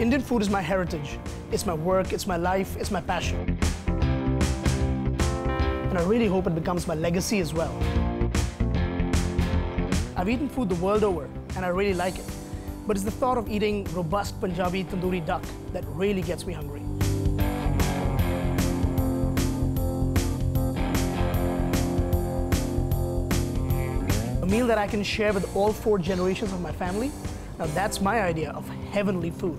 Indian food is my heritage. It's my work, it's my life, it's my passion. And I really hope it becomes my legacy as well. I've eaten food the world over, and I really like it. But it's the thought of eating robust Punjabi tandoori duck that really gets me hungry. A meal that I can share with all four generations of my family, now that's my idea of heavenly food.